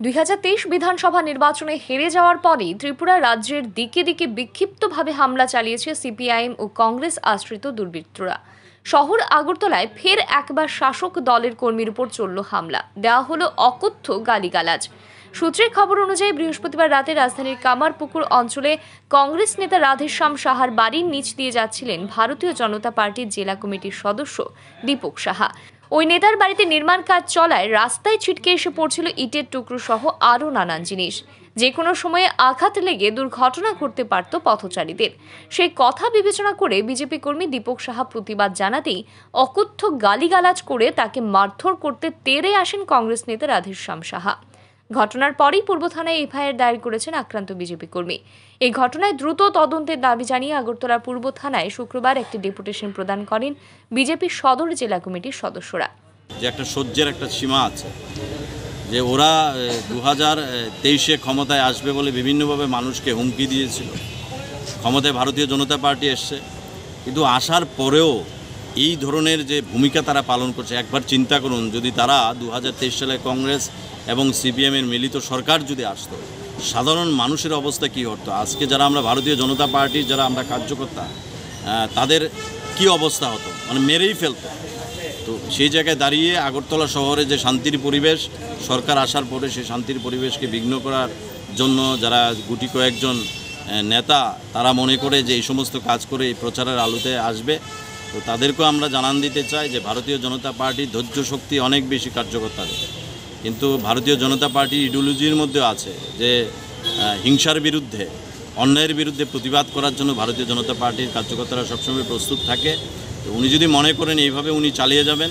দুই হাজার তেইশ বিধানসভা নির্বাচনে হেরে যাওয়ার পরেই ত্রিপুরা রাজ্যের দিকে দিকে বিক্ষিপ্তভাবে হামলা চালিয়েছে সিপিআইএম ও কংগ্রেস আশ্রিত দুর্বৃত্তরা। শহর আগরতলায় ফের একবার শাসক দলের কর্মীর উপর চলল হামলা। দেওয়া হলো অকথ্য গালিগালাজ। সূত্রের খবর অনুযায়ী বৃহস্পতিবার রাতে রাজধানীর কামারপুকুর অঞ্চলে কংগ্রেস নেতা রাধেশ্যাম সাহার বাড়ির নিচ দিয়ে যাচ্ছিলেন ভারতীয় জনতা পার্টির জেলা কমিটির সদস্য দীপক সাহা। ওই নেতার বাড়িতে নির্মাণ কাজ চলায় রাস্তায় ছিটকে এসে পড়ছিল ইটের টুকরো সহ আরও নানান জিনিস। যে কোনো সময়ে আঘাত লেগে দুর্ঘটনা ঘটতে পারত পথচারীদের। সেই কথা বিবেচনা করে বিজেপি কর্মী দীপক সাহা প্রতিবাদ জানাতেই অকথ্য গালিগালাজ করে তাকে মারধর করতে তেরে আসেন কংগ্রেস নেতা রাধেশ্যাম সাহা। ঘটনার পরেই পূর্ব থানায় এফআইআর দায়ের করেছেন আক্রান্ত বিজেপি কর্মী। এই ঘটনায় দ্রুত তদন্তের দাবি জানিয়ে আগরতলা পূর্ব থানায় শুক্রবার একটি ডেপুটেশন প্রদান করেন বিজেপি সদর জেলা কমিটির সদস্যরা। যে একটা সহ্যের একটা সীমা আছে, যে ওরা দু হাজার তেইশে ক্ষমতায় আসবে বলে বিভিন্নভাবে মানুষকে হুমকি দিয়েছিল। ক্ষমতায় ভারতীয় জনতা পার্টি এসছে। কিন্তু আসার পরেও এই ধরনের যে ভূমিকা তারা পালন করছে, একবার চিন্তা করুন, যদি তারা দু হাজার তেইশ সালে কংগ্রেস এবং সিপিএমের মিলিত সরকার যদি আসতো, সাধারণ মানুষের অবস্থা কী হতো? আজকে যারা আমরা ভারতীয় জনতা পার্টির যারা আমরা কার্যকর্তা তাদের কি অবস্থা হতো? মানে মেরেই ফেলতো। তো সেই জায়গায় দাঁড়িয়ে আগরতলা শহরে যে শান্তির পরিবেশ, সরকার আসার পরে সেই শান্তির পরিবেশকে বিঘ্ন করার জন্য যারা গুটি কয়েকজন নেতা, তারা মনে করে যে এই সমস্ত কাজ করে এই প্রচারের আলোতে আসবে। তো তাদেরকেও আমরা জানান দিতে চাই যে ভারতীয় জনতা পার্টির ধৈর্য শক্তি অনেক বেশি কার্যকর্তাদের কিন্তু ভারতীয় জনতা পার্টি ইডিওলজির মধ্যে আছে যে হিংসার বিরুদ্ধে, অন্যায়ের বিরুদ্ধে প্রতিবাদ করার জন্য ভারতীয় জনতা পার্টির কার্যকর্তারা সবসময় প্রস্তুত থাকে। উনি যদি মনে করেন এইভাবে উনি চালিয়ে যাবেন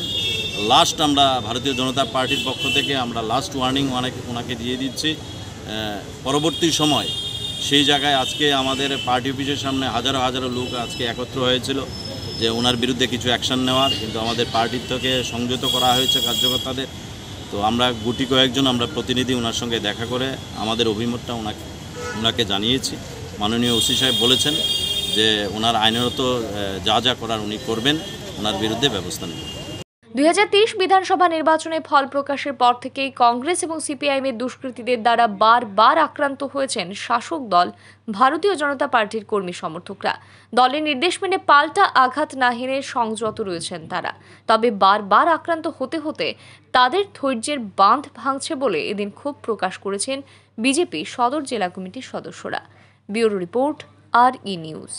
লাস্ট আমরা ভারতীয় জনতা পার্টির পক্ষ থেকে আমরা লাস্ট ওয়ার্নিং ওনাকে ওনাকে দিয়ে দিচ্ছি। পরবর্তী সময় সেই জায়গায় আজকে আমাদের পার্টি অফিসের সামনে হাজারো হাজারো লোক আজকে একত্র হয়েছিল। যে ওনার বিরুদ্ধে কিছু অ্যাকশান নেওয়ার, কিন্তু আমাদের পার্টির থেকে সংযত করা হয়েছে কার্যকর্তাদের। তো আমরা গুটি কয়েকজন আমরা প্রতিনিধি ওনার সঙ্গে দেখা করে আমাদের অভিমতটা ওনাকে ওনাকে জানিয়েছি। মাননীয় ওসি সাহেব বলেছেন যে ওনার আইনত যা যা করার উনি করবেন, ওনার বিরুদ্ধে ব্যবস্থা নেবেন। দুই হাজার তেইশ বিধানসভা নির্বাচনে ফল প্রকাশের পর থেকেই কংগ্রেস এবং সিপিআইএম এর দুষ্কৃতীদের দ্বারা বারবার আক্রান্ত হয়েছেন শাসক দল, ভারতীয় জনতা পার্টির কর্মী সমর্থকরা। দলের নির্দেশ মেনে পাল্টা আঘাত না হেনে সংযত রয়েছেন তারা। তবে বারবার আক্রান্ত হতে হতে তাদের ধৈর্যের বাঁধ ভাঙছে বলে এদিন ক্ষোভ প্রকাশ করেছেন বিজেপি সদর জেলা কমিটির সদস্যরা। Bureau report, R E news.